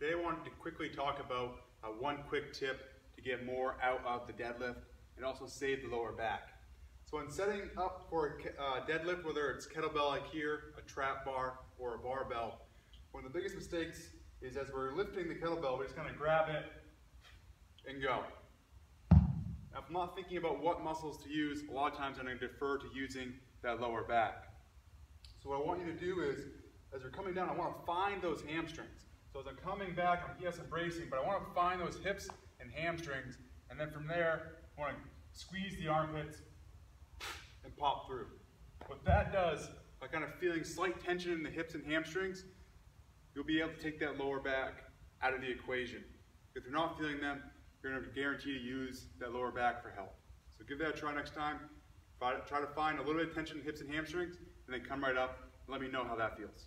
Today I wanted to quickly talk about uh, one quick tip to get more out of the deadlift and also save the lower back. So when setting up for a uh, deadlift, whether it's kettlebell like here, a trap bar, or a barbell, one of the biggest mistakes is as we're lifting the kettlebell, we're just kind of grab it and go. Now, if I'm not thinking about what muscles to use, a lot of times I'm going to defer to using that lower back. So what I want you to do is, as you're coming down, I want to find those hamstrings. So as I'm coming back, I'm, yes, I'm bracing, but I want to find those hips and hamstrings, and then from there, I want to squeeze the armpits and pop through. What that does, by kind of feeling slight tension in the hips and hamstrings, you'll be able to take that lower back out of the equation. If you're not feeling them, you're going to guarantee to use that lower back for help. So give that a try next time. Try to find a little bit of tension in hips and hamstrings, and then come right up and let me know how that feels.